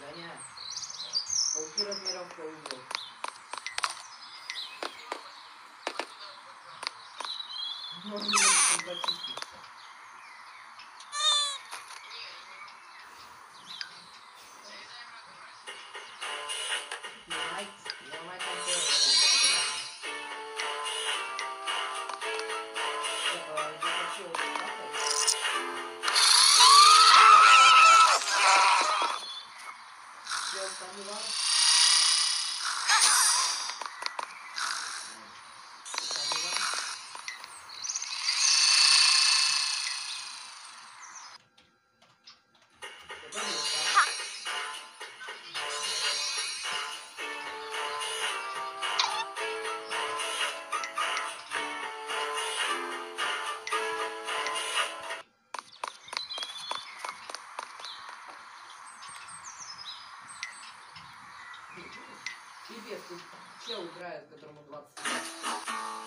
Daně, kouký rozměrem kouzlo. No, to je videos from you all. Пипец, тут чел играет, которому 20 лет.